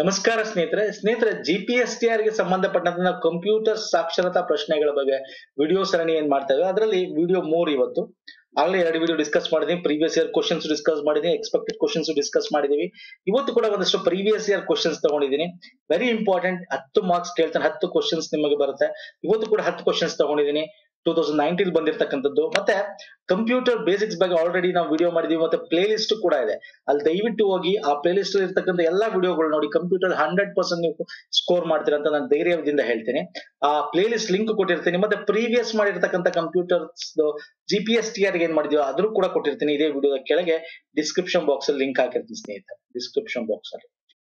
ನಮಸ್ಕಾರ ಸ್ನೇಹಿತರೆ. ಸ್ನೇಹಿತರೆ ಜಿ ಪಿ ಎಸ್ ಟಿ ಆರ್ಗೆ ಸಂಬಂಧಪಟ್ಟಂತ ಕಂಪ್ಯೂಟರ್ ಸಾಕ್ಷರತಾ ಪ್ರಶ್ನೆಗಳ ಬಗ್ಗೆ ವಿಡಿಯೋ ಸರಣಿ ಏನ್ ಮಾಡ್ತೇವೆ ಅದರಲ್ಲಿ ವಿಡಿಯೋ ಮೂರ್ ಇವತ್ತು. ಆಗಲೇ ಎರಡು ವಿಡಿಯೋ ಡಿಸ್ಕಸ್ ಮಾಡಿದೀನಿ ಪ್ರೀವಿಯಸ್ ಇಯರ್ ಕ್ವಶನ್ಸ್ ಡಿಸ್ಕಸ್ ಮಾಡಿದೀನಿ ಎಕ್ಸ್ಪೆಕ್ಟೆಡ್ ಕ್ವಶನ್ಸ್ ಡಿಸ್ಕಸ್ ಮಾಡಿದೀವಿ. ಇವತ್ತು ಕೂಡ ಒಂದಷ್ಟು ಪ್ರೀವಿಯಸ್ ಇಯರ್ ಕ್ವಶನ್ಸ್ ತಗೊಂಡಿದ್ದೀನಿ ವೆರಿ ಇಂಪಾರ್ಟೆಂಟ್ ಹತ್ತು ಮಾರ್ಕ್ಸ್ ಕೇಳ್ತಾನೆ ಹತ್ತು ಕ್ವಶನ್ಸ್ ನಿಮಗೆ ಬರುತ್ತೆ. ಇವತ್ತು ಕೂಡ ಹತ್ತು ಕ್ವಶನ್ಸ್ ತಗೊಂಡಿದ್ದೀನಿ ಟೂ ತೌಸಂಡ್ ನೈನ್ಟೀನ್ ಬಂದಿರತಕ್ಕಂಥದ್ದು. ಮತ್ತೆ ಕಂಪ್ಯೂಟರ್ ಬೇಸಿಕ್ಸ್ ಬಗ್ಗೆ ಆಲ್ರೆಡಿ ನಾವು ವಿಡಿಯೋ ಮಾಡಿದೀವಿ, ಮತ್ತೆ ಪ್ಲೇ ಲಿಸ್ಟ್ ಕೂಡ ಇದೆ. ಅಲ್ಲಿ ದಯವಿಟ್ಟು ಹೋಗಿ ಆ ಪ್ಲೇ ಲಿಸ್ಟ್ ಇರ್ತಕ್ಕಂಥ ಎಲ್ಲಾ ವಿಡಿಯೋಗಳು ನೋಡಿ ಕಂಪ್ಯೂಟರ್ ಹಂಡ್ರೆಡ್ ಪರ್ಸೆಂಟ್ ನೀವು ಸ್ಕೋರ್ ಮಾಡ್ತೀರಾ ಅಂತ ನಾನು ಧೈರ್ಯದಿಂದ ಹೇಳ್ತೀನಿ. ಆ ಪ್ಲೇ ಲಿಸ್ಟ್ ಲಿಂಕ್ ಕೊಟ್ಟಿರ್ತೀನಿ, ಮತ್ತೆ ಪ್ರೀವಿಯಸ್ ಮಾಡಿರ್ತಕ್ಕಂಥ computers G P S T R ಏನ್ ಮಾಡಿದೀವಿ ಅದ್ರೂ ಕೂಡ ಕೊಟ್ಟಿರ್ತೀನಿ, ಇದೇ ವಿಡಿಯೋದ ಕೆಳಗೆ ಡಿಸ್ಕ್ರಿಪ್ಷನ್ ಬಾಕ್ಸ್ ಅಲ್ಲಿ ಲಿಂಕ್ ಹಾಕಿರ್ತೀನಿ ಸ್ನೇಹಿತರೆ ಡಿಸ್ಕ್ರಿಪ್ಷನ್ ಬಾಕ್ಸ್ ಅಲ್ಲಿ.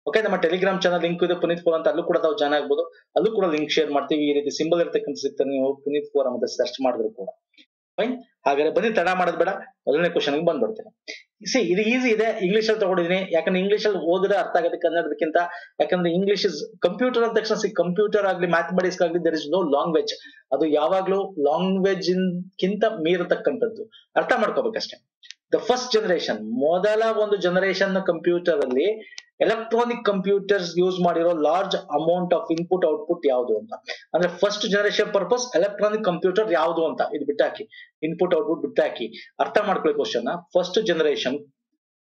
ಓಕೆ ನಮ್ಮ ಟೆಲಿಗ್ರಾಮ್ ಚಾನಲ್ ಲಿಂಕ್ ಇದೆ. ಪುನೀತ್ ಫೋರ್ ಅಂತ ಅಲ್ಲೂ ಕೂಡ ನಾವು ಜಾಯ್ನ್ ಆಗ್ಬೋದು. ಅಲ್ಲೂ ಕೂಡ ಲಿಂಕ್ ಶೇರ್ ಮಾಡ್ತೀವಿ. ಈ ರೀತಿ ಸಿಂಬಲ್ ಇರ್ತಕ್ಕಂಥ ಸಿಗ್ತಾರೆ ನೀವು ಪುನೀತ್ ಫೋರ್ ಅಂತ ಸರ್ಚ್ ಮಾಡಿದ್ರು ಕೂಡ. ಫೈನ್ ಹಾಗಾದ್ರೆ ಬನ್ನಿ, ತಡ ಮಾಡೋದು ಬೇಡ. ಮೊದಲನೇ ಕ್ವಶನ್ ಬಂದ್ಬಿಡ್ತೇನೆ. ಸಿ ಇದು ಈಸಿ ಇದೆ. ಇಂಗ್ಲಿಷ್ ಅಲ್ಲಿ ತಗೊಂಡಿದ್ದೀನಿ. ಯಾಕಂದ್ರೆ ಇಂಗ್ಲಿಷ್ ಅಲ್ಲಿ ಓದಿದ್ರೆ ಅರ್ಥ ಆಗುತ್ತೆ ಕನ್ನಡದಕ್ಕಿಂತ. ಯಾಕಂದ್ರೆ ಇಂಗ್ಲಿಷ್ ಇಸ್ ಕಂಪ್ಯೂಟರ್ ಅಂದ ತಕ್ಷಣ ಸಿ ಕಂಪ್ಯೂಟರ್ ಆಗ್ಲಿ ಮ್ಯಾಥಮೆಟಿಕ್ಸ್ ಆಗಲಿ ದರ್ ಇಸ್ ನೋ ಲಾಂಗ್ವೇಜ್ ಅದು ಯಾವಾಗ್ಲೂ ಲಾಂಗ್ವೇಜ್ ಕಿಂತ ಮೀರತಕ್ಕಂಥದ್ದು. ಅರ್ಥ ಮಾಡ್ಕೋಬೇಕಷ್ಟೇ. ದ ಫಸ್ಟ್ ಜನರೇಷನ್ ಮೊದಲ ಒಂದು ಜನರೇಷನ್ ಕಂಪ್ಯೂಟರ್ ಅಲ್ಲಿ ಎಲೆಕ್ಟ್ರಾನಿಕ್ ಕಂಪ್ಯೂಟರ್ಸ್ ಯೂಸ್ ಮಾಡಿರೋ large amount of input output ಯಾವುದು ಅಂತ. ಅಂದ್ರೆ first generation purpose electronic computer ಯಾವುದು ಅಂತ. ಇದು ಬಿಟ್ಟಾಕಿ. ಇನ್ಪುಟ್ ಔಟ್ಪುಟ್ ಬಿಟ್ಟಾಕಿ. ಅರ್ಥ ಮಾಡ್ಕೊಳ್ಳಿ question first generation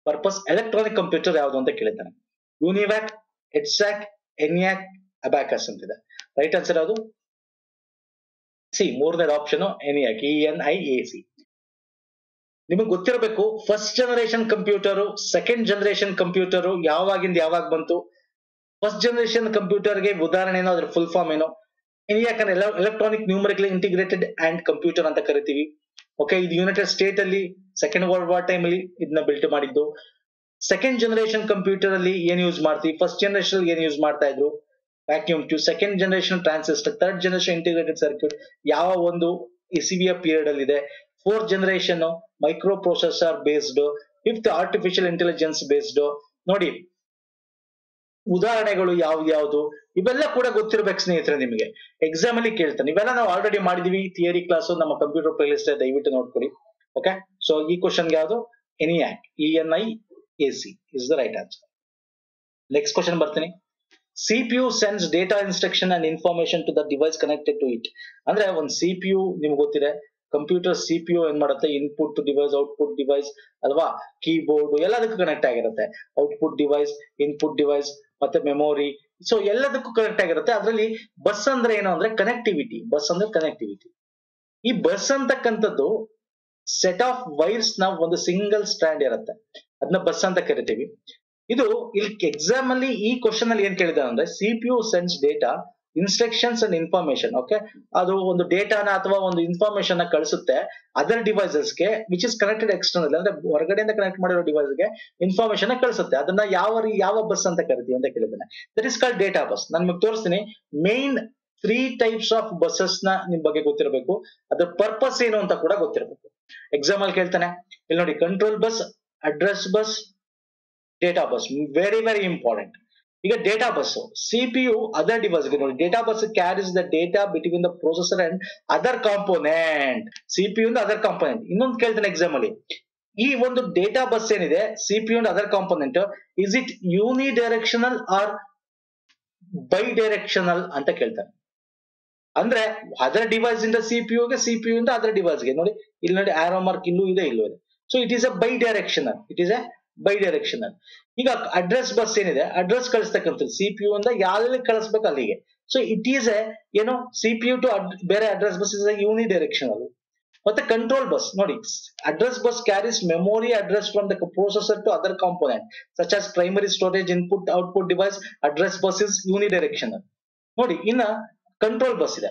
purpose electronic computer ಯಾವುದು ಅಂತ ಕೇಳಿದ್ದಾನೆ. ಯೂನಿವ್ಯಾಕ್ ಎಟ್ಸಾಕ್ ಎನ್ಯಾಕ್ ಅಬ್ಯಾಕಸ್ ಅಂತಿದೆ. ರೈಟ್ ಆನ್ಸರ್ ಅದು ಸಿ ಮೂರನೇ option ENIAC E N I A C ನಿಮಗೆ ಗೊತ್ತಿರಬೇಕು first generation computer second generation computer ಯಾವಾಗಿಂದ ಯಾವಾಗ ಬಂತು? ಫಸ್ಟ್ ಜನರೇಷನ್ ಕಂಪ್ಯೂಟರ್ಗೆ ಉದಾಹರಣೆ ಏನೋ ಅದ್ರ ಫುಲ್ ಫಾರ್ಮ್ ಏನೋ. ಯಾಕಂದ್ರೆ electronic numerically integrated and computer ಅಂತ ಕರಿತೀವಿ. ಓಕೆ ಇದು ಯುನೈಟೆಡ್ ಸ್ಟೇಟ್ ಅಲ್ಲಿ ಸೆಕೆಂಡ್ ವರ್ಲ್ಡ್ ವಾರ್ ಟೈಮ್ ಅಲ್ಲಿ ಇದನ್ನ ಬಿಲ್ಟ್ ಮಾಡಿದ್ದು. ಸೆಕೆಂಡ್ ಜನರೇಷನ್ ಕಂಪ್ಯೂಟರ್ ಅಲ್ಲಿ ಏನ್ ಯೂಸ್ ಮಾಡ್ತೀವಿ? ಫಸ್ಟ್ ಜನರೇಷನ್ ಏನ್ ಯೂಸ್ ಮಾಡ್ತಾ ಇದ್ರು? Vacuum tube second generation transistor third generation integrated circuit ಯಾವ ಒಂದು ಎಸಿಬಿಯ ಪೀರಿಯಡ್ ಅಲ್ಲಿ ಇದೆ fourth generation microprocessor based fifth artificial intelligence based ನೋಡಿ, ಉದಾಹರಣೆಗಳು ಯಾವ್ದು? ಇವೆಲ್ಲ ಕೂಡ ಗೊತ್ತಿರ್ಬೇಕು ಸ್ನೇಹಿತರೆ ನಿಮಗೆ. ಎಕ್ಸಾಮ್ ಅಲ್ಲಿ ಕೇಳ್ತಾನೆ. ಇವೆಲ್ಲ ನಾವು ಆಲ್ರೆಡಿ ಮಾಡಿದೀವಿ. ಥಿಯರಿ ಕ್ಲಾಸ್ ನಮ್ಮ ಕಂಪ್ಯೂಟರ್ ಪ್ಲೇಲಿಸ್ಟ್ ದಯವಿಟ್ಟು ನೋಡ್ಕೊಳ್ಳಿ. ಓಕೆ ಸೊ ಈ ಕ್ವಶನ್ ಯಾವುದು? ಆಕ್ E N I A C is the right answer next question ಬರ್ತೀನಿ. C P U sends data instruction and information to the device connected to it ಅಂದ್ರೆ ಒಂದು C P you ನಿಮ್ಗೆ ಗೊತ್ತಿದೆ. Computer C P U ಏನ್ ಮಾಡುತ್ತೆ? Input device output device ಅಲ್ವಾ? Keyboard ಎಲ್ಲದಕ್ಕೂ connect ಆಗಿರುತ್ತೆ. ಔಟ್ಪುಟ್ ಡಿವೈಸ್ ಇನ್ಪುಟ್ ಡಿವೈಸ್ ಮತ್ತೆ ಮೆಮೊರಿ ಸೊ ಎಲ್ಲದಕ್ಕೂ ಕನೆಕ್ಟ್ ಆಗಿರುತ್ತೆ. ಅದರಲ್ಲಿ ಬಸ್ ಅಂದ್ರೆ ಏನು ಅಂದ್ರೆ ಕನೆಕ್ಟಿವಿಟಿ ಬಸ್ ಅಂದ್ರೆ ಕನೆಕ್ಟಿವಿಟಿ ಈ ಬಸ್ ಅಂತಕ್ಕಂಥದ್ದು ಸೆಟ್ ಆಫ್ ವೈರ್ಸ್ನ ಒಂದು ಸಿಂಗಲ್ ಸ್ಟ್ಯಾಂಡ್ ಇರುತ್ತೆ. ಅದನ್ನ ಬಸ್ ಅಂತ ಕರಿತೀವಿ. ಇದು ಇಲ್ಲಿ ಎಕ್ಸಾಮ್ ಅಲ್ಲಿ ಈ ಕ್ವಶನ್ ಅಲ್ಲಿ ಏನ್ ಕೇಳಿದ ಅಂದ್ರೆ C P U sends data instructions and information okay ಅದು ಒಂದು ಡೇಟಾನ ಅಥವಾ ಒಂದು ಇನ್ಫಾರ್ಮೇಶನ್ ಕಳಿಸುತ್ತೆ ಅದರ್ ಡಿವೈಸಸ್ಗೆ ವಿಚ್ ಇಸ್ ಕನೆಕ್ಟೆಡ್ ಎಕ್ಸ್ಟರ್ನಲ್ ಅಂದ್ರೆ ಹೊರಗಡೆಯಿಂದ ಕನೆಕ್ಟ್ ಮಾಡಿರೋ ಡಿವೈಸ್ಗೆ ಇನ್ಫಾರ್ಮೇಶನ್ ಕಳಿಸುತ್ತೆ. ಅದನ್ನ ಯಾವ ಯಾವ ಬಸ್ ಅಂತ ಕರಿತೀವಿ ಅಂತ ಕೇಳಿದ್ದೇನೆ. That is called data bus ನಾನು ನಿಮಗೆ ತೋರಿಸ್ತೀನಿ ಮೇನ್ ತ್ರೀ ಟೈಪ್ಸ್ ಆಫ್ ಬಸ್ಸಸ್ನ ನಿಮ್ ಬಗ್ಗೆ ಗೊತ್ತಿರಬೇಕು. ಅದ್ರ ಪರ್ಪಸ್ ಏನು ಅಂತ ಕೂಡ ಗೊತ್ತಿರಬೇಕು. ಎಕ್ಸಾಂಪಲ್ ಕೇಳ್ತಾನೆ. ಇಲ್ಲಿ ನೋಡಿ control bus address bus data bus very very important ಈಗ data bus C P U other device ನೋಡಿ. Data bus carries the data between the processor and other component C P U other component ಇನ್ನೊಂದು ಕೇಳ್ತಾನೆ exam ಅಲ್ಲಿ. ಈ ಒಂದು data bus ಏನಿದೆ C and other component is it unidirectional or bidirectional ಅಂತ ಕೇಳ್ತಾರೆ. ಅಂದ್ರೆ ಅದರ್ ಡಿವೈಸ್ ಇಂದ ಸಿ ಪಿ ಯುಗೆ ಸಿ ಪಿ ಯು ಇಂದ ಅದರ್ ಡಿವೈಸ್ಗೆ ನೋಡಿ, ಇಲ್ಲಿ ನೋಡಿ ಆರೋ ಮಾರ್ಕ್ ಇಲ್ಲೂ ಇದೆ ಇಲ್ಲೂ ಇದೆ. So it is a bidirectional it is a bidirectional ಈಗ ಅಡ್ರೆಸ್ ಬಸ್ ಏನಿದೆ ಅಡ್ರೆಸ್ ಕಳಿಸ್ತಕ್ಕಂಥದ್ದು ಸಿ ಪಿ ಯು ಅಂದ ಎಲ್ಲಿ ಕಳಿಸ್ಬೇಕು ಅಲ್ಲಿಗೆ. ಸೊ ಇಟ್ ಈಸ್ ಎ ಏನೋ ಸಿ ಪಿ ಯು ಟು ಬೇರೆ address bus is unidirectional ಮತ್ತೆ ಕಂಟ್ರೋಲ್ ಬಸ್ ನೋಡಿ address bus carries memory address from the processor to other component such as primary storage input output device address bus is unidirectional ನೋಡಿ, ಇನ್ನ control bus ಇದೆ.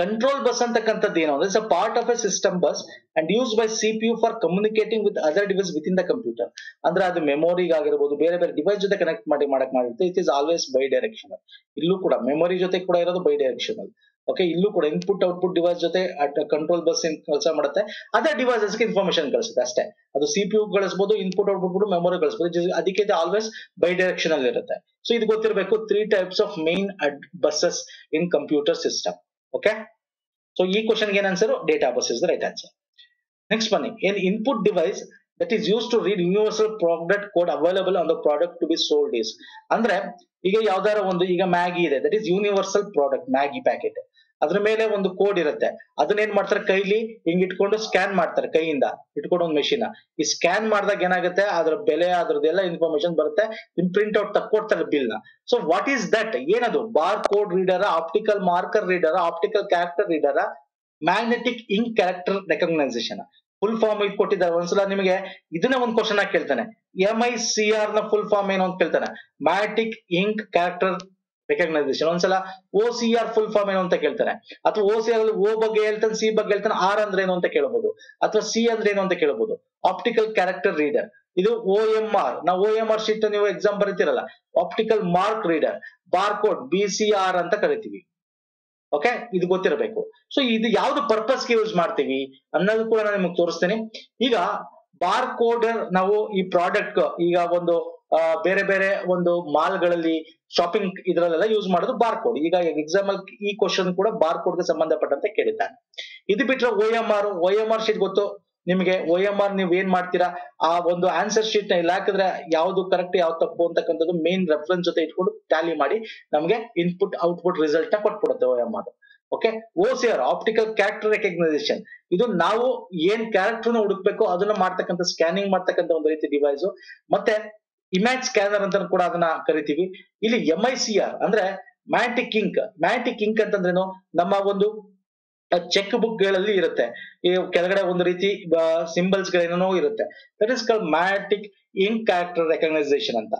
Control bus ಅಂತಕ್ಕಂಥದ್ದು ಏನು ಅಂದ್ರೆ part of a system bus and use by CPU for communicating with other device within the computer ಅಂದ್ರೆ ಅದು ಮೆಮೊರಿಗೆ ಆಗಿರ್ಬೋದು, ಬೇರೆ ಬೇರೆ ಡಿವೈಸ್ ಜೊತೆ ಕನೆಕ್ಟ್ ಮಾಡಿ, ಮಾಡಕ್ ಮಾಡಿರುತ್ತೆ. It is always bidirectional ಇಲ್ಲೂ ಕೂಡ ಮೆಮೊರಿ ಜೊತೆ ಕೂಡ ಇರೋದು ಬೈ ಡೈರೆಕ್ಷನಲ್ ಓಕೆ ಇಲ್ಲೂ ಕೂಡ ಇನ್ಪುಟ್ ಔಟ್ಪುಟ್ ಡಿವೈಸ್ ಜೊತೆ ಕಂಟ್ರೋಲ್ ಬಸ್ ಕೆಲಸ ಮಾಡುತ್ತೆ. ಅದರ್ ಡಿವೈಸಸ್ಗೆ ಇನ್ಫಾರ್ಮೇಶನ್ ಕಳಿಸುತ್ತೆ ಅಷ್ಟೇ. ಅದು ಸಿಪಿಯು ಕಳಿಸಬಹುದು ಇನ್ಪುಟ್ ಔಟ್ಪುಟ್ ಕೂಡ ಮೆಮೊರಿ ಕಳಿಸಬಹುದು ಅದಕ್ಕೆ ಇದು ಆಲ್ವೇಸ್ ಬೈ ಡೈರೆಕ್ಷನಲ್ ಇರುತ್ತೆ. ಸೊ ಇದು ಗೊತ್ತಿರಬೇಕು three types of main busses in computer system okay so ಈ ಕ್ವಶನ್ಗೆ ಏನ್ answer data bus is the right answer next ಬನ್ನಿ. ಏನ್ input device that is use to read universal product code available on the product to be sold is ಅಂದ್ರೆ, ಈಗ ಯಾವ್ದಾರ ಒಂದು, ಈಗ ಮ್ಯಾಗಿ ಇದೆ. That is universal product Maggi packet ಅದ್ರ ಮೇಲೆ ಒಂದು ಕೋಡ್ ಇರುತ್ತೆ. ಅದನ್ನ ಏನ್ ಮಾಡ್ತಾರೆ ಕೈಲಿ? ಹಿಂಗ್ ಇಟ್ಕೊಂಡು ಸ್ಕ್ಯಾನ್ ಮಾಡ್ತಾರೆ ಕೈಯಿಂದ. ಇಟ್ಕೊಂಡು ಒಂದು ಮೆಷಿನ್ ಈ ಸ್ಕ್ಯಾನ್ ಮಾಡಿದಾಗ ಏನಾಗುತ್ತೆ? ಅದ್ರ ಬೆಲೆ, ಅದ್ರದ್ದೆಲ್ಲ ಇನ್ಫಾರ್ಮೇಶನ್ ಬರುತ್ತೆ. ಇನ್ ಪ್ರಿಂಟ್ ಔಟ್ ತಕ್ಕೊಡ್ತಾರೆ ಬಿಲ್ನ. ಸೊ ವಾಟ್ ಈಸ್ ದಟ್ ಏನದು? Bar code reader optical marker reader optical character reader magnetic ink character recognition full form ಇದು ಕೊಟ್ಟಿದ್ದಾರೆ. ಒಂದ್ಸಲ ನಿಮಗೆ ಇದನ್ನ ಒಂದು ಕ್ವಶನ್ ಆಗಿ ಕೇಳ್ತಾನೆ. ಎಂ ಐ ಸಿ ಆರ್ನ ಫುಲ್ ಫಾರ್ಮ್ ಏನು ಅಂತ ಕೇಳ್ತಾನೆ. ಮ್ಯಾಟಿಕ್ ಇಂಕ್ ಕ್ಯಾರೆಕ್ಟರ್ ರೆಕಗ್ನೈಸೇಷನ್ ಒಂದ್ಸಲ O C R full form ಏನು ಅಂತ ಕೇಳ್ತಾನೆ. ಅಥವಾ ಓ ಸಿ ಆರ್ ಓ ಬಗ್ಗೆ ಹೇಳ್ತಾನೆ ಸಿ ಬಗ್ಗೆ ಹೇಳ್ತಾನೆ ಆರ್ ಅಂದ್ರೆ ಏನು ಅಂತ ಕೇಳಬಹುದು. ಅಥವಾ ಸಿ ಅಂದ್ರೆ ಏನು ಅಂತ ಕೇಳಬಹುದು. ಆಪ್ಟಿಕಲ್ ಕ್ಯಾರೆಕ್ಟರ್ ರೀಡರ್ ಇದು ಓ ಎಂ ಆರ್ ನಾವು ಓ ಎಂ ಆರ್ ಶೀಟ್ ನೀವು exam ಬರೀತಿರಲ್ಲ. Optical mark reader bar code B C R ಅಂತ ಕರಿತೀವಿ. ಓಕೆ ಇದು ಗೊತ್ತಿರಬೇಕು. ಸೊ ಇದು ಯಾವ್ದು ಪರ್ಪಸ್ಗೆ ಯೂಸ್ ಮಾಡ್ತೀವಿ ಅನ್ನೋದು ಕೂಡ ನಾನು ನಿಮಗೆ ತೋರಿಸ್ತೇನೆ. ಈಗ ಬಾರ್ ಕೋಡ್ ನಾವು ಈ ಪ್ರಾಡಕ್ಟ್ ಈಗ ಒಂದು ಬೇರೆ ಬೇರೆ ಒಂದು ಮಾಲ್ಗಳಲ್ಲಿ ಶಾಪಿಂಗ್ ಇದರಲ್ಲೆಲ್ಲ ಯೂಸ್ ಮಾಡೋದು ಬಾರ್ ಕೋಡ್ ಈಗ ಎಕ್ಸಾಂಪಲ್ ಈ ಕ್ವಶನ್ ಕೂಡ ಬಾರ್ ಕೋಡ್ಗೆ ಸಂಬಂಧಪಟ್ಟಂತೆ ಕೇಳಿದ್ದಾನೆ. ಇದು ಬಿಟ್ರೆ O M R O M R sheet ಗೊತ್ತು? ನಿಮಗೆ ಒ ಎಂ ಆರ್ ನೀವು ಏನ್ ಮಾಡ್ತೀರಾ? ಆ ಒಂದು ಆನ್ಸರ್ ಶೀಟ್ನ ಇಲ್ಲಿ ಹಾಕಿದ್ರೆ ಯಾವ್ದು ಕರೆಕ್ಟ್ ಯಾವ್ ತಪ್ಪು ಅಂತಕ್ಕಂಥದ್ದು ಮೇನ್ ರೆಫರೆನ್ಸ್ ಜೊತೆ ಇಟ್ಕೊಂಡು ಟ್ಯಾಲಿ ಮಾಡಿ ನಮಗೆ ಇನ್ಪುಟ್ ಔಟ್ಪುಟ್ ರಿಸಲ್ಟ್ನ ಕೊಟ್ಬಿಡುತ್ತೆ O M R okay O C R optical character recognition ಇದು ನಾವು ಏನ್ ಕ್ಯಾರೆಕ್ಟರ್ನ ಹುಡುಕ್ಬೇಕು ಅದನ್ನ ಮಾಡ್ತಕ್ಕಂಥ ಸ್ಕ್ಯಾನಿಂಗ್ ಮಾಡ್ತಕ್ಕಂಥ ಒಂದು ರೀತಿ ಡಿವೈಸ್ ಮತ್ತೆ ಇಮ್ಯಾಜ್ ಸ್ಕ್ಯಾನರ್ ಅಂತ ಕೂಡ ಅದನ್ನ ಕರಿತೀವಿ. ಇಲ್ಲಿ ಎಂ ಐ ಸಿ ಆರ್ ಅಂದ್ರೆ ಮ್ಯಾಟಿಕ್ ಇಂಕ್ ಮ್ಯಾಟಿಕ್ ಇಂಕ್ ಅಂತಂದ್ರೇನು? ನಮ್ಮ ಒಂದು ಚೆಕ್ ಬುಕ್ಗಳಲ್ಲಿ ಇರುತ್ತೆ. ಈ ಕೆಳಗಡೆ ಒಂದು ರೀತಿ ಸಿಂಬಲ್ಸ್ ಗಳೇನೋ ಇರುತ್ತೆ. That is called magnetic in character recognition ಅಂತ.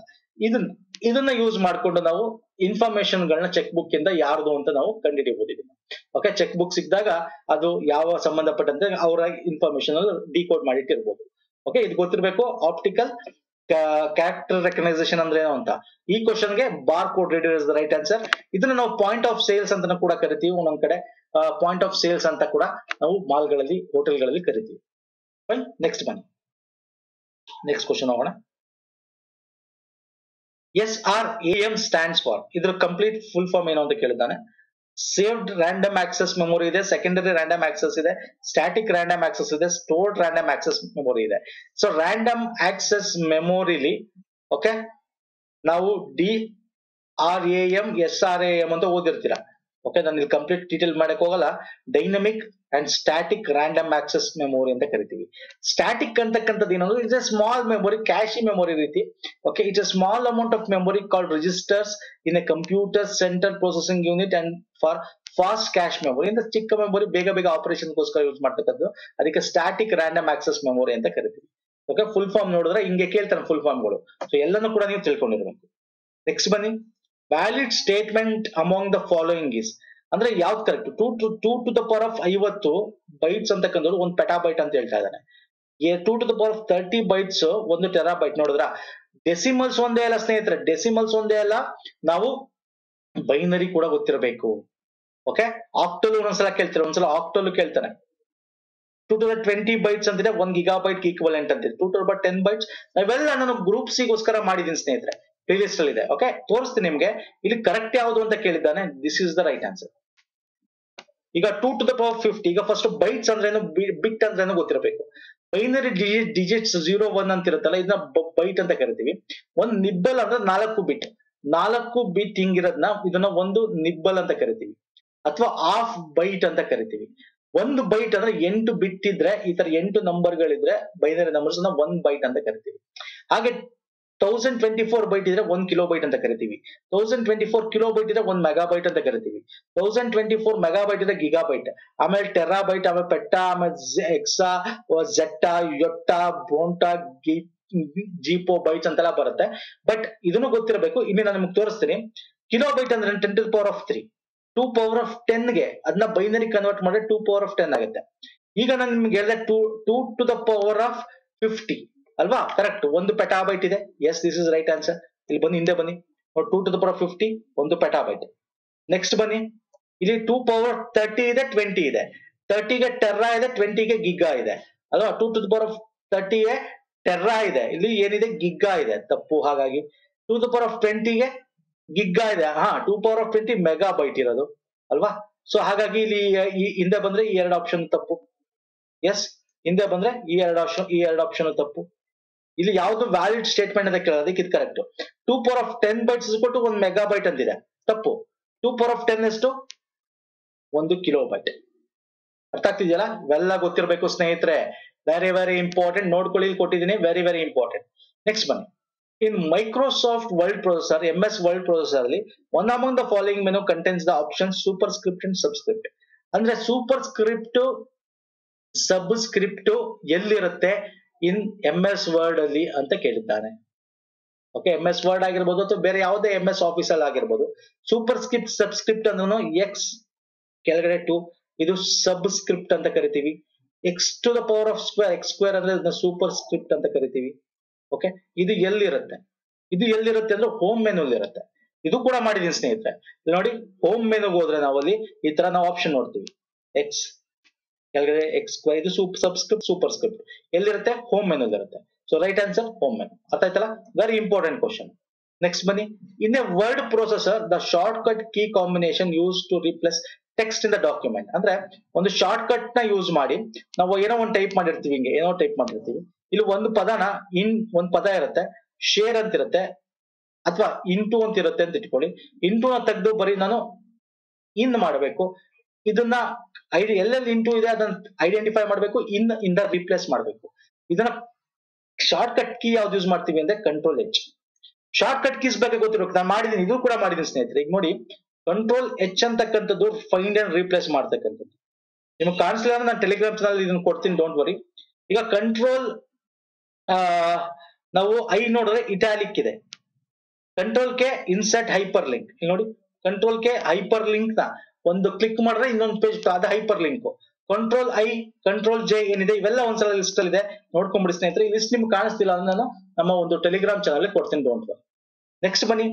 ಇದನ್ನ ಇದನ್ನ ಯೂಸ್ ಮಾಡ್ಕೊಂಡು ನಾವು ಇನ್ಫಾರ್ಮೇಶನ್ ಗಳನ್ನ ಚೆಕ್ ಬುಕ್ ಇಂದ ಯಾರ್ದು ಅಂತ ನಾವು ಕಂಡುಹಿಡಿಯಬಹುದು ಇದನ್ನ ಓಕೆ ಚೆಕ್ ಬುಕ್ ಸಿಕ್ಕಿದಾಗ ಅದು ಯಾವ ಸಂಬಂಧಪಟ್ಟಂತೆ ಅವರ ಇನ್ಫಾರ್ಮೇಶನ್ ಡಿಕೋಡ್ ಮಾಡಿಟ್ಟಿರ್ಬೋದು. ಓಕೆ ಇದು ಗೊತ್ತಿರಬೇಕು ಆಪ್ಟಿಕಲ್ ಕ್ಯಾರೆಕ್ಟರ್ ರೆಕಗ್ನೈಸೇಷನ್ ಅಂದ್ರೆ ಏನು ಅಂತ. ಈ ಕ್ವಶನ್ಗೆ bar code reader is the right answer ಇದನ್ನ ನಾವು ಪಾಯಿಂಟ್ ಆಫ್ ಸೇಲ್ಸ್ ಅಂತ ಕೂಡ ಕರಿತೀವಿ. ಒಂದೊಂದ್ ಕಡೆ ಪಾಯಿಂಟ್ ಆಫ್ ಸೇಲ್ಸ್ ಅಂತ ಕೂಡ ನಾವು ಮಾಲ್ಗಳಲ್ಲಿ ಹೋಟೆಲ್ಗಳಲ್ಲಿ ಕರಿತೀವಿ. ನೆಕ್ಸ್ಟ್ ಬನ್ನಿ. ನೆಕ್ಸ್ಟ್ ಕ್ವಶನ್ ಹೋಗೋಣ. S R A M stands for ಇದ್ರ ಕಂಪ್ಲೀಟ್ ಫುಲ್ ಫಾರ್ಮ್ ಏನು ಅಂತ ಕೇಳಿದ್ದಾನೆ. ಸೇವ್ಡ್ ರ್ಯಾಂಡಮ್ ಆಕ್ಸೆಸ್ ಮೆಮೊರಿ ಇದೆ ಸೆಕೆಂಡರಿ ರ್ಯಾಂಡಮ್ ಆಕ್ಸೆಸ್ ಇದೆ ಸ್ಟ್ಯಾಟಿಕ್ ರ್ಯಾಂಡಮ್ ಆಕ್ಸೆಸ್ ಇದೆ ಸ್ಟೋರ್ಡ್ ರ್ಯಾಂಡಮ್ ಆಕ್ಸೆಸ್ ಮೆಮೊರಿ ಇದೆ. ಸೊ ರ್ಯಾಂಡಮ್ ಆಕ್ಸೆಸ್ ಮೆಮೊರಿಲಿ ಓಕೆ ನಾವು D R A M S R A M ಅಂತ ಓದಿರ್ತೀರಾ? ಓಕೆ ನಾನು ಇಲ್ಲಿ ಕಂಪ್ಲೀಟ್ ಡೀಟೇಲ್ ಮಾಡಕ್ ಹೋಗಲ್ಲ. Dynamic and static random access memory ಅಂತ ಕರಿತೀವಿ. ಸ್ಟ್ಯಾಟಿಕ್ ಅಂತಕ್ಕಂಥದ್ದು ಏನಂದ್ರೆ it's a small memory cache memory ರೀತಿ. Okay it's a small amount of memory called registers in a computer center processing unit and for fast cache memory ಇಂದ ಚಿಕ್ಕ memory ಬೇಗ ಬೇಗ ಆಪರೇಷನ್ಗೋಸ್ಕರ use ಮಾಡ್ತಕ್ಕದ್ದು. ಅದಕ್ಕೆ ಸ್ಟ್ಯಾಟಿಕ್ ರ್ಯಾಂಡಮ್ ಆಕ್ಸೆಸ್ ಮೆಮೊರಿ ಅಂತ ಕರಿತೀವಿ. Okay full form ನೋಡಿದ್ರೆ ಹಿಂಗೆ ಕೇಳ್ತಾನೆ ಫುಲ್ ಫಾರ್ಮ್ಗಳು ಸೊ ಎಲ್ಲನೂ ಕೂಡ ನೀವು ತಿಳ್ಕೊಂಡಿರ್ಬೇಕು. ನೆಕ್ಸ್ಟ್ ಬನ್ನಿ. Valid statement among the following is ಅಂದ್ರೆ ಯಾವ್ದು correct two to two to the power of ಐವತ್ತು ಬೈಟ್ಸ್ ಅಂತಕ್ಕಂಥದ್ದು ಒಂದು ಪೆಟಾಬೈಟ್ ಅಂತ ಹೇಳ್ತಾ ಇದ್ದಾನೆ. Two to the power of thirty bytes ಒಂದು ಟೆರಾಬೈಟ್ ನೋಡಿದ್ರ? ಡೆಸಿಮಲ್ಸ್ ಒಂದೇ ಅಲ್ಲ ಸ್ನೇಹಿತರೆ ಡೆಸಿಮಲ್ಸ್ ಒಂದೇ ಅಲ್ಲ, ನಾವು ಬೈನರಿ ಕೂಡ ಗೊತ್ತಿರಬೇಕು. ಓಕೆ ಆಕ್ಟಲ್ ಒಂದ್ಸಲ ಕೇಳ್ತಾರೆ? ಒಂದ್ಸಲ ಆಕ್ಟಲ್ ಕೇಳ್ತಾನೆ. ಟೂ ಟು ಟ್ವೆಂಟಿ ಬೈಟ್ಸ್ ಅಂತಿದೆ ಒನ್ ಗಿಗಾ ಬೈಟ್ ಈಕ್ವಲೆಂಟ್ ಅಂತಿದೆ two to but ten bytes ನಾವೆಲ್ಲ ನಾನು ಗ್ರೂಪ್ ಸಿಗೋಸ್ಕರ ಮಾಡಿದೀನಿ ಸ್ನೇಹಿತರೆ. ಪ್ಲೇಲಿಸ್ಟ್ ಅಲ್ಲಿ ಇದೆ. ಓಕೆ ತೋರಿಸ್ತೀನಿ ನಿಮ್ಗೆ. ಇಲ್ಲಿ ಕರೆಕ್ಟ್ ಯಾವುದು ಅಂತ ಕೇಳಿದ್ದಾನೆ. This is the right answer ಈಗ two to the power fifty ಈಗ ಫಸ್ಟ್ ಬೈಟ್ಸ್ ಅಂದ್ರೆ ಏನು? ಬಿಟ್ ಅಂದ್ರೇನು ಗೊತ್ತಿರಬೇಕು? Binary digit digits zero one ಅಂತ ಇರುತ್ತಲ್ಲ ಇದನ್ನ ಬೈಟ್ ಅಂತ ಕರಿತೀವಿ. ಒಂದ್ ನಿಬ್ಬಲ್ ಅಂದ್ರೆ ನಾಲ್ಕು ಬಿಟ್ ನಾಲ್ಕು ಬಿಟ್ ಹಿಂಗಿರೋದ್ನ ಇದನ್ನ ಒಂದು ನಿಬ್ಬಲ್ ಅಂತ ಕರಿತೀವಿ. ಅಥವಾ ಹಾಫ್ ಬೈಟ್ ಅಂತ ಕರಿತೀವಿ. ಒಂದು ಬೈಟ್ ಅಂದ್ರೆ ಎಂಟು ಬಿಟ್ ಇದ್ರೆ, ಈ ತರ ಎಂಟು ನಂಬರ್ ಗಳಿದ್ರೆ ಬೈನರಿ ನಂಬರ್ಸ್ ಒಂದ್ ಬೈಟ್ ಅಂತ ಕರಿತೀವಿ. ಹಾಗೆ ತೌಸಂಡ್ ಟ್ವೆಂಟಿ ಫೋರ್ ಬೈಟ್ ಇದ್ರೆ ಒಂದ್ ಕಿಲೋ ಬೈಟ್ ಅಂತ ಕರಿತೀವಿ. Thousand twenty four kilo byte ಇದ್ರೆ ಒಂದ್ ಮೆಗಾ ಬೈಟ್ ಅಂತ ಕರಿತೀವಿ. Thousand twenty four mega byte ಇದ್ರೆ ಗಿಗಾ ಬೈಟ್ ಆಮೇಲೆ ಟೆರಾ ಬೈಟ್ ಆಮೇಲೆ ಪೆಟ್ಟಾ ಆಮೇಲೆ ಎಕ್ಸಾ ಜೆಟ್ಟಾ ಯೊಟ್ಟಾ ಬೋಂಟಾ ಜೀಪೋ ಬೈಟ್ಸ್ ಅಂತೆಲ್ಲ ಬರುತ್ತೆ. ಬಟ್ ಇದನ್ನು ಗೊತ್ತಿರಬೇಕು. ಇಲ್ಲಿ ನಾನು ನಿಮ್ಗೆ ತೋರಿಸ್ತೀನಿ. ಕಿಲೋ ಬೈಟ್ ಅಂದ್ರೆ ten to power of three two power of ಟೆನ್ಗೆ ಅದನ್ನ ಬೈನರಿ ಕನ್ವರ್ಟ್ ಮಾಡಿದ್ರೆ ಟೂ ಪವರ್ ಆಫ್ ಟೆನ್ ಆಗುತ್ತೆ. ಈಗ ನಾನು ನಿಮ್ಗೆ ಹೇಳಿದೆ two two to the power of fifty ಅಲ್ವಾ? ಕರೆಕ್ಟ್ ಒಂದು ಪೆಟಾಬೈಟ್ ಇದೆ. Yes this is right answer ಇಲ್ಲಿ ಬನ್ನಿ, ಹಿಂದೆ ಬನ್ನಿ. Two to the power fifty ಒಂದು ಪೆಟಾಬೈಟ್ ನೆಕ್ಸ್ಟ್ ಬನ್ನಿ. ಇಲ್ಲಿ ಟೂ ಪವರ್ ತರ್ಟಿ ಇದೆ ಟ್ವೆಂಟಿ ಇದೆ. ತರ್ಟಿಗೆ ಟೆರ್ರಾ ಇದೆ ಟ್ವೆಂಟಿಗೆ ಗಿಗ್ಗಾ ಇದೆ. ಅಲ್ವಾ? Two to the power of ತರ್ಟಿಗೆ ಟೆರ್ರಾ ಇದೆ. ಇಲ್ಲಿ ಏನಿದೆ? ಗಿಗ್ಗಾ ಇದೆ. ತಪ್ಪು ಹಾಗಾಗಿ. ಟೂ ದ ಪವರ್ ಆಫ್ ಟ್ವೆಂಟಿಗೆ ಗಿಗ್ಗಾ ಇದೆ. ಹಾ two power of twenty mega byte ಇರೋದು. ಅಲ್ವಾ? ಸೊ ಹಾಗಾಗಿ ಇಲ್ಲಿ ಹಿಂದೆ ಬಂದ್ರೆ ಈ ಎರಡು ಆಪ್ಷನ್ ತಪ್ಪು. ಎಸ್ ಹಿಂದೆ ಬಂದ್ರೆ ಈ ಎರಡು ಆಪ್ಷನ್ ಈ ಎರಡು ಆಪ್ಷನ್ ತಪ್ಪು. ಇಲ್ಲಿ ಯಾವ್ದು ವ್ಯಾಲಿಡ್ ಸ್ಟೇಟ್ಮೆಂಟ್ ಅಂತ ಕೇಳೋದಕ್ಕೆ ಇದು correct two power of ten bytes ಕೊಟ್ಟು ಒಂದು ಮೆಗಾ ಬೈಟ್ ಅಂತಿದೆ. ತಪ್ಪು. ಟೂ ಪವರ್ ಆಫ್ ಟೆನ್ ಎಷ್ಟು? ಒಂದು ಕಿಲೋ ಬೈಟ್ ಅರ್ಥ ಆಗ್ತಿದೆಯಲ್ಲ? ಇವೆಲ್ಲ ಗೊತ್ತಿರಬೇಕು ಸ್ನೇಹಿತರೆ. ವೆರಿ ವೆರಿ ಇಂಪಾರ್ಟೆಂಟ್ ನೋಡ್ಕೊಳ್ಳಿ ಕೊಟ್ಟಿದ್ದೀನಿ. ವೆರಿ ವೆರಿ ಇಂಪಾರ್ಟೆಂಟ್ ನೆಕ್ಸ್ಟ್ ಬನ್ನಿ. In Microsoft world processor M S world processor ಅಲ್ಲಿ one among the following menu contents the option superscript and subscript ಅಂದ್ರೆ ಸೂಪರ್ ಸ್ಕ್ರಿಪ್ಟ್ ಸಬ್ ಸ್ಕ್ರಿಪ್ಟ್ ಎಲ್ಲಿರುತ್ತೆ? ಇನ್ ಎಂ ಎಸ್ ವರ್ಡ್ ಅಲ್ಲಿ ಅಂತ ಕೇಳಿದ್ದಾನೆ. Okay M S word ಆಗಿರ್ಬೋದು ಅಥವಾ ಬೇರೆ ಯಾವುದೇ ಎಂ ಎಸ್ ಆಫೀಸ್ ಅಲ್ಲಿ ಆಗಿರ್ಬೋದು. ಸೂಪರ್ ಸ್ಕ್ರಿಪ್ಟ್ ಸಬ್ಸ್ಕ್ರಿಪ್ಟ್ ಅಂದ್ರೂ ಎಕ್ಸ್ ಕೆಳಗಡೆ ಟು ಇದು ಸಬ್ ಸ್ಕ್ರಿಪ್ಟ್ ಅಂತ ಕರಿತೀವಿ. X to the power of square X square ಅಂದ್ರೆ ಸೂಪರ್ ಸ್ಕ್ರಿಪ್ಟ್ ಅಂತ ಕರಿತೀವಿ. ಓಕೆ ಇದು ಎಲ್ಲಿರುತ್ತೆ? ಇದು ಎಲ್ಲಿರುತ್ತೆ ಅಂದ್ರೆ ಹೋಮ್ ಮೆನುಲ್ ಇರುತ್ತೆ. ಇದು ಕೂಡ ಮಾಡಿದೀನಿ ಸ್ನೇಹಿತರೆ. ನೋಡಿ ಹೋಮ್ ಮೆನುಗೆ ಹೋದ್ರೆ ಅಲ್ಲಿ ಈ ತರ ನಾವು ಆಪ್ಷನ್ ನೋಡ್ತೀವಿ. ಎಕ್ಸ್ ಕೆಳಗಡೆ ಎಕ್ಸ್ ಇದು ಸಬ್ಸ್ಕ್ರಿಪ್ಟ್ ಸೂಪರ್ ಸ್ಕ್ರಿಪ್ಟ್ ಎಲ್ಲಿರುತ್ತೆ? ಹೋಮ್ ಮೆನು ಇರುತ್ತೆ. So right answer home menu ಅರ್ಥ ಆಯ್ತಲ್ಲ? ವೆರಿ ಇಂಪಾರ್ಟೆಂಟ್ ಕ್ವಶನ್ ನೆಕ್ಸ್ಟ್ ಬನ್ನಿ. In a word processor the short cut key combination use to replace text in the document ಅಂದ್ರೆ, ಒಂದು short ಕಟ್ನ use ಮಾಡಿ, ನಾವು ಏನೋ ಒಂದು ಟೈಪ್ ಮಾಡಿರ್ತೀವಿ ಹಿಂಗೆ, ಏನೋ ಟೈಪ್ ಮಾಡಿರ್ತೀವಿ. ಇಲ್ಲಿ ಒಂದು ಪದನ ಇನ್ ಒಂದು ಪದ ಇರುತ್ತೆ ಶೇರ್ ಅಂತ ಇರುತ್ತೆ, ಅಥವಾ ಇಂಟು ಅಂತ ಇರುತ್ತೆ ಅಂತ ಇಟ್ಕೊಳ್ಳಿ. ಇಂಟು ನ ತೆಗೆದು ಬರೀ ನಾನು ಇನ್ ಮಾಡಬೇಕು. ಇದನ್ನ ಐಡಿ ಎಲ್ಲೆಲ್ಲಿ ಇಂಟು ಇದೆ ಅದನ್ನ ಐಡೆಂಟಿಫೈ ಮಾಡಬೇಕು ಇನ್ ಇಂದ ರಿಪ್ಲೇಸ್ ಮಾಡಬೇಕು. ಇದನ್ನ ಶಾರ್ಟ್ ಕಟ್ ಕೀ ಯಾವ್ದು ಯೂಸ್ ಮಾಡ್ತೀವಿ ಅಂದ್ರೆ control H short cut keys ಬಗ್ಗೆ ಗೊತ್ತಿರಬೇಕು, ನಾನು ಮಾಡಿದೀನಿ, ಇದು ಕೂಡ ಮಾಡಿದೀನಿ ಸ್ನೇಹಿತರೆ. ಈಗ ನೋಡಿ ಕಂಟ್ರೋಲ್ ಎಚ್ ಅಂತಕ್ಕಂಥದ್ದು ಫೈಂಡ್ ಅಂಡ್ ರಿಪ್ಲೇಸ್ ಮಾಡ್ತಕ್ಕಂಥದ್ದು. ನಿಮ್ಗೆ ಕಾಣಿಸ್ಲಿಲ್ಲ ಅಂದ್ರೆ ನಾನು ಟೆಲಿಗ್ರಾಮ್ ಚಾನಲ್ ಇದನ್ನ ಕೊಡ್ತೀನಿ ಡೋಂಟ್ ವರಿ ಈಗ ಕಂಟ್ರೋಲ್ ನಾವು ಐ ನೋಡಿದ್ರೆ ಇಟಾಲಿಕ್ ಇದೆ. Control K insert hyper link ನೋಡಿ ಕಂಟ್ರೋಲ್ ಕೆ ಹೈಪರ್ ಲಿಂಕ್ನ ಒಂದು ಕ್ಲಿಕ್ ಮಾಡಿದ್ರೆ ಇನ್ನೊಂದು ಪೇಜ್ ಅದು hyper link control I control J ಏನಿದೆ, ಇವೆಲ್ಲ ಒಂದ್ಸಲ ಲಿಸ್ಟ್ ಅಲ್ಲಿ ಇದೆ. ನೋಡ್ಕೊಂಡ್ಬಿಡಿ ಸ್ನೇಹಿತರೆ, ಈ ಲಿಸ್ಟ್ ನಿಮ್ಗೆ ಕಾಣಿಸ್ತಿಲ್ಲ ಅಂದ್ರೆ ನಾನು ನಮ್ಮ ಒಂದು ಟೆಲಿಗ್ರಾಮ್ ಚಾನಲ್ ಕೊಡ್ತೀನಿ ಡೋಂಟ್ ನೆಕ್ಸ್ಟ್ ಬನ್ನಿ.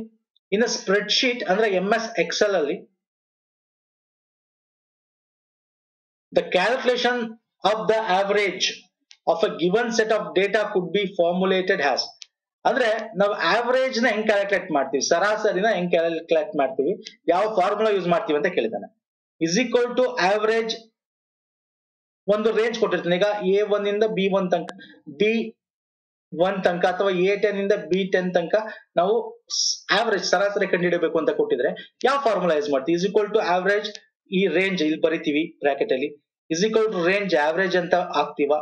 ಇನ್ನು ಸ್ಪ್ರೆಡ್ ಶೀಟ್ ಅಂದ್ರೆ ಎಂ ಎಸ್ ಎಕ್ಸೆಲ್ ಅಲ್ಲಿ the calculation of the average of a given set of data could be formulated has ಅಂದ್ರೆ ನಾವು ಆವರೇಜ್ನ ಹೆಂಗ್ ಕ್ಯಾಲ್ಕುಲೇಟ್ ಮಾಡ್ತೀವಿ? ಸರಾಸರಿನ ಹೆಂಗ್ ಕ್ಯಾಲ್ಕುಲೇಟ್ ಮಾಡ್ತೀವಿ? ಯಾವ ಫಾರ್ಮುಲಾ ಯೂಸ್ ಮಾಡ್ತೀವಿ ಅಂತ ಕೇಳಿದಾನೆ ಇಸ್ ಈಕ್ವಲ್ ಟು ಆವರೇಜ್ ಒಂದು ರೇಂಜ್ ಕೊಟ್ಟಿರ್ತೀನಿ. ಈಗ ಎ ಒನ್ ಇಂದ ಬಿ ಒನ್ ತನಕ ಬಿ ಒನ್ ತನಕ ಅಥವಾ ಎ ಟೆನ್ ಇಂದ ಬಿ ಟೆನ್ ತನಕ ನಾವು ಆವರೇಜ್ ಸರಾಸರಿ ಕಂಡುಹಿಡಬೇಕು ಅಂತ ಕೊಟ್ಟಿದ್ರೆ ಯಾವ ಫಾರ್ಮುಲಾ ಯೂಸ್ ಮಾಡ್ತೀವಿ? ಇಸ್ ಈಕ್ವಲ್ ಟು ಆವರೇಜ್ ಈ ರೇಂಜ್ ಇಲ್ಲಿ ಬರಿತೀವಿ ಬ್ರಾಕೆಟ್ ಅಲ್ಲಿ. Is equal to range average ಅಂತ ಹಾಕ್ತಿವ.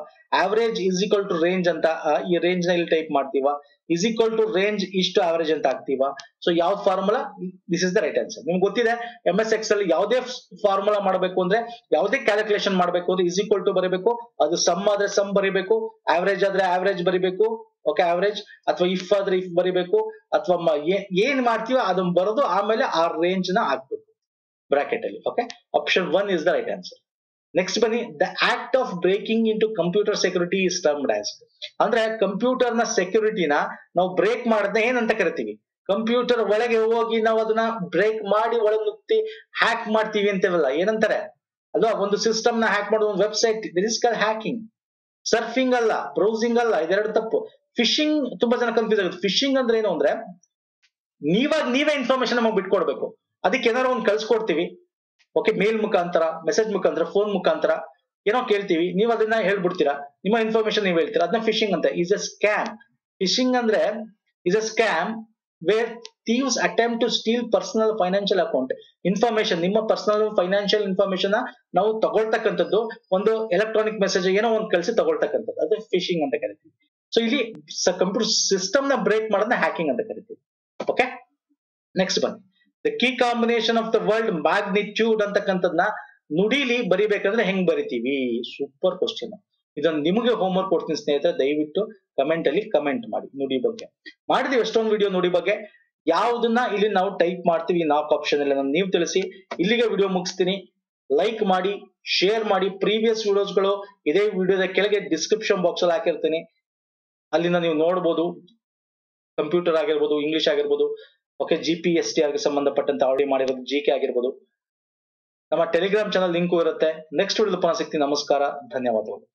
Average is equal to range ಅಂತ ಈ ರೇಂಜ್ನಲ್ಲಿ ಟೈಪ್ ಮಾಡ್ತೀವ. ಇಸ್ ಈಕ್ವಲ್ ಟು ರೇಂಜ್ ಇಷ್ಟು ಆವರೇಜ್ ಅಂತ ಹಾಕ್ತೀವ. ಸೊ ಯಾವ formula this is the right answer ನಿಮ್ಗೆ ಗೊತ್ತಿದೆ ಎಂ ಎಸ್ ಎಕ್ಸ್ ಅಲ್ಲಿ ಯಾವುದೇ ಫಾರ್ಮುಲಾ ಮಾಡಬೇಕು ಅಂದ್ರೆ, ಯಾವುದೇ ಕ್ಯಾಲ್ಕುಲೇಷನ್ ಮಾಡಬೇಕು ಅಂದ್ರೆ ಇಸ್ ಈಕ್ವಲ್ ಟು ಬರೀಬೇಕು, ಅದು ಸಮ್ ಆದ್ರೆ ಸಮ್ ಬರಿಬೇಕು ಆವರೇಜ್ ಆದ್ರೆ ಆವರೇಜ್ ಬರಿಬೇಕು ಓಕೆ ಆವರೇಜ್ ಅಥವಾ ಇಫ್ ಆದ್ರೆ ಇಫ್ ಬರಿಬೇಕು, ಅಥವಾ ಏನ್ ಮಾಡ್ತೀವೋ ಅದನ್ನ ಬರೋದು ಆಮೇಲೆ ಆ ರೇಂಜ್ನ ಹಾಕ್ಬೇಕು. ಬ್ರಾಕೆಟ್ ಅಲ್ಲಿ okay option one is the right answer next ಬನ್ನಿ the act of breaking into computer security is termed as ಅಂದ್ರೆ ಕಂಪ್ಯೂಟರ್ನ ಸೆಕ್ಯೂರಿಟಿನ ನಾವು ಬ್ರೇಕ್ ಮಾಡದ್ನ ಏನಂತ ಕರಿತೀವಿ? ಕಂಪ್ಯೂಟರ್ ಒಳಗೆ ಹೋಗಿ ನಾವು ಅದನ್ನ ಬ್ರೇಕ್ ಮಾಡಿ ಒಳಗೆ ನುಗ್ತಿ ಹ್ಯಾಕ್ ಮಾಡ್ತೀವಿ ಅಂತೇವಲ್ಲ, ಏನಂತಾರೆ? ಅಲ್ವಾ, ಒಂದು ಸಿಸ್ಟಮ್ನ ಹ್ಯಾಕ್ ಮಾಡೋ ಒಂದು website this call hacking surfing ಅಲ್ಲ ಬ್ರೌಸಿಂಗ್ ಅಲ್ಲ, ಇದೆರಡು ತಪ್ಪು. ಫಿಶಿಂಗ್ ತುಂಬಾ ಜನ ಕನ್ಫ್ಯೂಸ್ ಆಗುತ್ತೆ. ಫಿಶಿಂಗ್ ಅಂದ್ರೆ ಏನು ಅಂದ್ರೆ, ನೀವಾಗ ನೀವೇ ಇನ್ಫಾರ್ಮೇಶನ್ ನಮಗೆ ಬಿಟ್ಕೊಡ್ಬೇಕು. ಅದಕ್ಕೆ ಏನಾದ್ರು ಒಂದು ಕಳ್ಸ್ಕೊಡ್ತೀವಿ. ಓಕೆ ಮೇಲ್ ಮುಖಾಂತರ ಮೆಸೇಜ್ ಮುಖಾಂತರ ಫೋನ್ ಮುಖಾಂತರ ಏನೋ ಕೇಳ್ತೀವಿ, ನೀವು ಅದನ್ನ ಹೇಳ್ಬಿಡ್ತೀರಾ? ನಿಮ್ಮ ಇನ್ಫಾರ್ಮೇಶನ್ ನೀವು ಹೇಳ್ತೀರಾ? ಅದನ್ನ ಫಿಶಿಂಗ್ ಅಂತ. ಇಸ್ ಅ ಸ್ಕ್ಯಾಮ್ ಫಿಶಿಂಗ್ ಅಂದ್ರೆ is a scam where thieves attempt to steal personal financial account information ನಿಮ್ಮ ಪರ್ಸನಲ್ ಫೈನಾನ್ಷಿಯಲ್ ಇನ್ಫಾರ್ಮೇಶನ್ ನಾವು ತಗೊಳ್ತಕ್ಕಂಥದ್ದು ಒಂದು ಎಲೆಕ್ಟ್ರಾನಿಕ್ ಮೆಸೇಜ್ ಏನೋ ಒಂದು ಕಳಿಸಿ ತಗೊಳ್ತಕ್ಕಂಥದ್ದು. ಅದು ಫಿಶಿಂಗ್ ಅಂತ ಕರಿತೀವಿ. ಸೊ ಇಲ್ಲಿ ಕಂಪ್ಯೂಟರ್ ಸಿಸ್ಟಮ್ನ ಬ್ರೇಕ್ ಮಾಡೋದನ್ನ ಹ್ಯಾಕಿಂಗ್ ಅಂತ ಕರಿತೀವಿ. ಓಕೆ ನೆಕ್ಸ್ಟ್ ಬನ್ನಿ. The key combination of the world magnitude ಅಂತಕ್ಕಂಥದ್ನ ನುಡಿಲಿ ಬರಿಬೇಕಂದ್ರೆ ಹೆಂಗ್ ಬರಿತೀವಿ? ಸೂಪರ್ ಕ್ವಶನ್ ಇದನ್ನ ನಿಮಗೆ ಹೋಮ್ವರ್ಕ್ ಕೊಡ್ತೀನಿ ಸ್ನೇಹಿತರೆ, ದಯವಿಟ್ಟು ಕಮೆಂಟ್ ಅಲ್ಲಿ ಕಮೆಂಟ್ ಮಾಡಿ, ನುಡಿ ಬಗ್ಗೆ. ಮಾಡಿದೀವಿ ಎಷ್ಟೊಂದು ವಿಡಿಯೋ ನುಡಿ ಬಗ್ಗೆ. ಯಾವ್ದನ್ನ ಇಲ್ಲಿ ನಾವು ಟೈಪ್ ಮಾಡ್ತೀವಿ ನಾಲ್ಕು ಆಪ್ಷನ್ ಇಲ್ಲ ನೀವು ತಿಳಿಸಿ. ಇಲ್ಲಿಗೆ ವಿಡಿಯೋ ಮುಗಿಸ್ತೀನಿ. ಲೈಕ್ ಮಾಡಿ ಶೇರ್ ಮಾಡಿ ಪ್ರೀವಿಯಸ್ ವಿಡಿಯೋಸ್ಗಳು ಇದೇ ವಿಡಿಯೋದ ಕೆಳಗೆ ಡಿಸ್ಕ್ರಿಪ್ಷನ್ ಬಾಕ್ಸ್ ಅಲ್ಲಿ ಹಾಕಿರ್ತೀನಿ. ಅಲ್ಲಿಂದ ನೀವು ನೋಡ್ಬೋದು. ಕಂಪ್ಯೂಟರ್ ಆಗಿರ್ಬೋದು ಇಂಗ್ಲಿಷ್ ಆಗಿರ್ಬೋದು. Okay G P S T ಆಗಿ ಸಂಬಂಧಪಟ್ಟಂತೆ ಆಲ್ರೆಡಿ ಮಾಡಿರೋದು ಜಿ ಕೆ ಆಗಿರ್ಬೋದು. ನಮ್ಮ ಟೆಲಿಗ್ರಾಮ್ ಚಾನಲ್ ಲಿಂಕು ಇರುತ್ತೆ. ನೆಕ್ಸ್ಟ್ ವಿಡಿಯೋ ಪುನಃ ಸಿಗ್ತೀನಿ. ನಮಸ್ಕಾರ. ಧನ್ಯವಾದಗಳು.